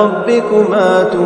ربكما تكذبان